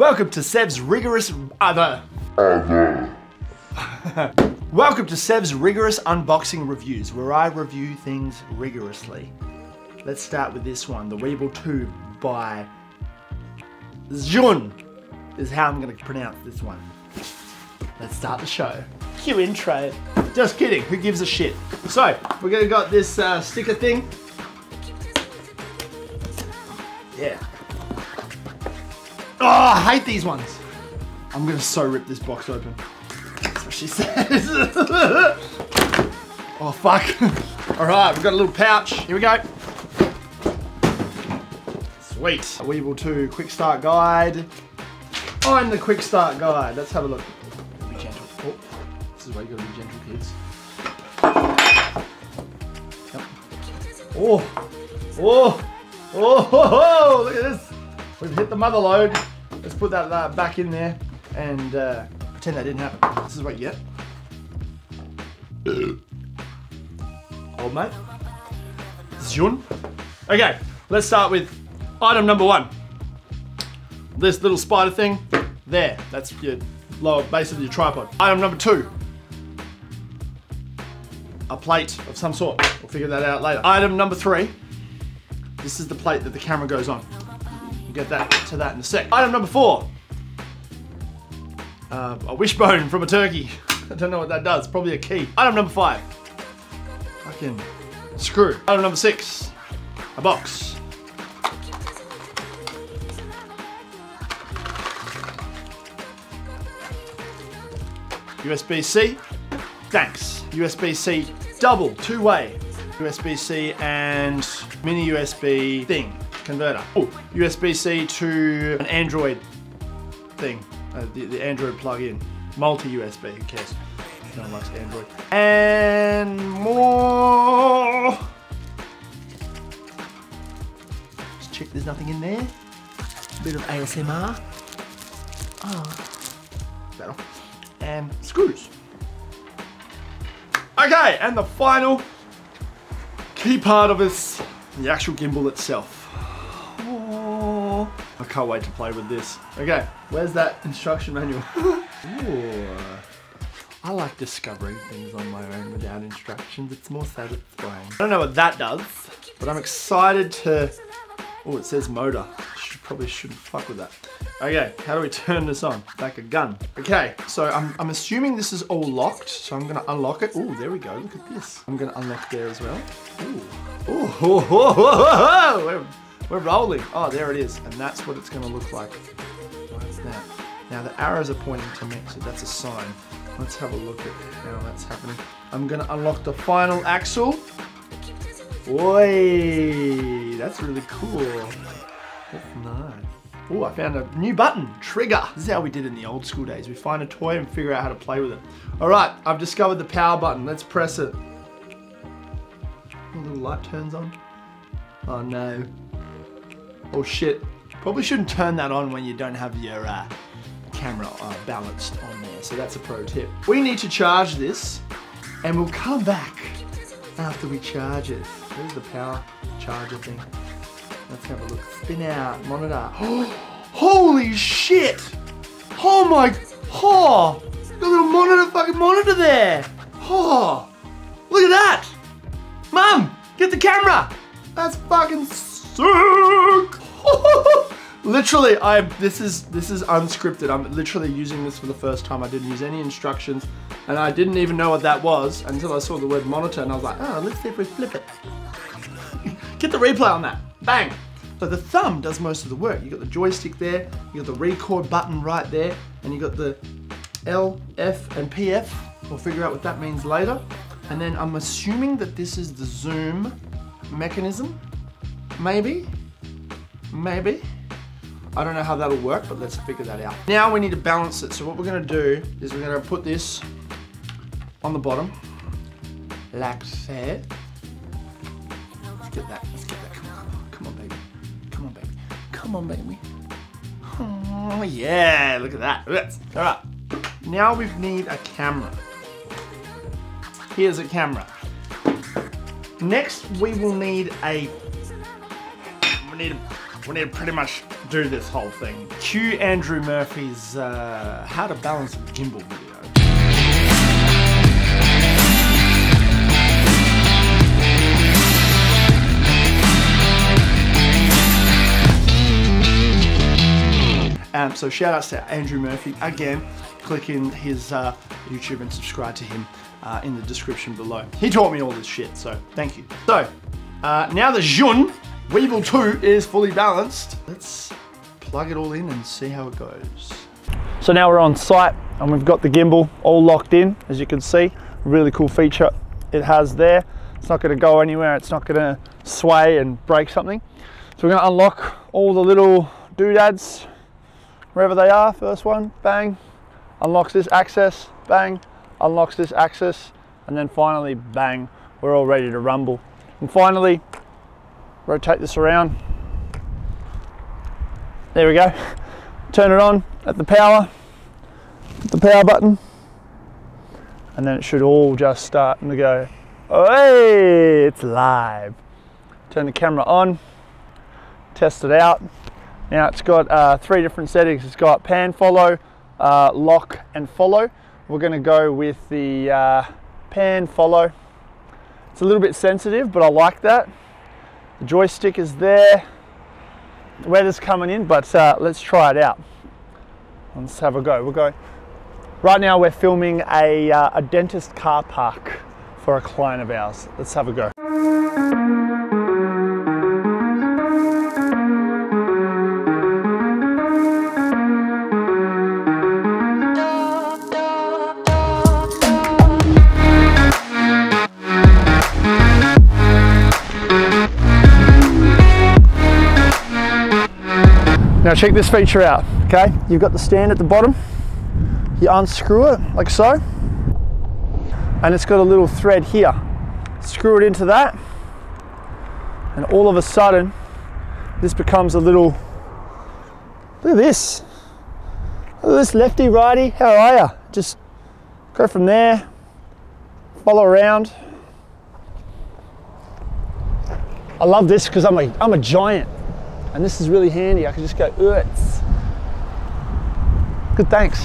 Welcome to Sev's rigorous other. Welcome to Sev's rigorous unboxing reviews, where I review things rigorously. Let's start with this one, the Weebill 2 by Zhun, is how I'm going to pronounce this one. Let's start the show. Cue intro. Just kidding, who gives a shit? So, we're gonna got this uh, sticker thing. Oh, I hate these ones. I'm gonna so rip this box open. That's what she says. oh, fuck. All right, we've got a little pouch. Here we go. Sweet. Weebill 2 quick start guide. I'm the quick start guide. Let's have a look. Be gentle. Oh, this is why you gotta be gentle, kids. Yep. Oh, oh, oh, ho, ho, look at this. We've hit the mother load. Let's put that uh, back in there and uh, pretend that didn't happen. This is what you get. Old mate. Zhun. Okay, let's start with item number one. This little spider thing, there. That's your lower base of your tripod. Item number two. A plate of some sort. We'll figure that out later. Item number three. This is the plate that the camera goes on. We'll get that to that in a sec. Item number four. Uh, a wishbone from a turkey. I don't know what that does. Probably a key. Item number five. Fucking screw. Item number six. A box. USB-C. Thanks. USB-C double, two-way. USB-C and mini USB thing, converter. Oh, USB-C to an Android thing, uh, the, the Android plug-in. Multi-USB, who cares? No one likes Android. And more. Just check there's nothing in there. A Bit of ASMR. Oh, better. And screws. Okay, and the final key part of this, the actual gimbal itself. Oh, I can't wait to play with this. Okay, where's that instruction manual? Ooh, I like discovering things on my own without instructions. It's more satisfying. I don't know what that does, but I'm excited to... Oh, it says motor. Should, probably shouldn't fuck with that. Okay, how do we turn this on? Like a gun. Okay, so I'm, I'm assuming this is all locked, so I'm gonna unlock it. Oh, there we go, look at this. I'm gonna unlock there as well. Ooh, ooh, ho, ho, ho, ho, We're, we're rolling. Oh, there it is, and that's what it's gonna look like. What's that? Now the arrows are pointing to me, so that's a sign. Let's have a look at how that's happening. I'm gonna unlock the final axle. Oi, that's really cool. That's nice. Oh, I found a new button, trigger. This is how we did in the old school days. We find a toy and figure out how to play with it. All right, I've discovered the power button. Let's press it. A little light turns on. Oh no. Oh shit. Probably shouldn't turn that on when you don't have your uh, camera uh, balanced on there. So that's a pro tip. We need to charge this and we'll come back after we charge it. There's the power charger thing. Let's have a look. Spin out, monitor. Holy shit! Oh my, oh! The little monitor, fucking monitor there! Oh! Look at that! Mum, get the camera! That's fucking sick! literally, I this is this is unscripted. I'm literally using this for the first time. I didn't use any instructions, and I didn't even know what that was until I saw the word monitor, and I was like, oh, let's see if we flip it. Get the replay on that. Bang. So the thumb does most of the work. You got the joystick there, you got the record button right there, and you got the L, F, and PF. We'll figure out what that means later. And then I'm assuming that this is the zoom mechanism. Maybe, maybe. I don't know how that'll work, but let's figure that out. Now we need to balance it. So what we're gonna do is we're gonna put this on the bottom, like so. Let's get that, let's get that, come on, come on baby. Come on baby, come on baby. Oh yeah, look at that. Let's. All right, now we need a camera. Here's a camera. Next, we will need a, need, we need to pretty much do this whole thing. Cue Andrew Murphy's uh, How to Balance a Gimbal video. Um, so shout outs to Andrew Murphy again. Click in his uh, YouTube and subscribe to him uh, in the description below. He taught me all this shit, so thank you. So uh, now the Zhun Weebill 2 is fully balanced. Let's plug it all in and see how it goes. So now we're on site and we've got the gimbal all locked in, as you can see. Really cool feature it has there. It's not gonna go anywhere. It's not gonna sway and break something. So we're gonna unlock all the little doodads wherever they are. First one, bang, unlocks this access, bang, unlocks this access, and then finally, bang, we're all ready to rumble. And finally, rotate this around. There we go. Turn it on at the power, the power button, and then it should all just start and go, hey, it's live. Turn the camera on, test it out. Now it's got uh, three different settings. It's got pan follow, uh, lock and follow. We're gonna go with the uh, pan follow. It's a little bit sensitive, but I like that. The joystick is there. The weather's coming in, but uh, let's try it out. Let's have a go. We'll go. Right now we're filming a, uh, a dentist car park for a client of ours. Let's have a go. Now check this feature out, okay? You've got the stand at the bottom, you unscrew it like so, and it's got a little thread here. Screw it into that, and all of a sudden, this becomes a little, look at this. Look at this lefty righty, how are ya? Just go from there, follow around. I love this because I'm a, I'm a giant. And this is really handy. I can just go, it's good, thanks.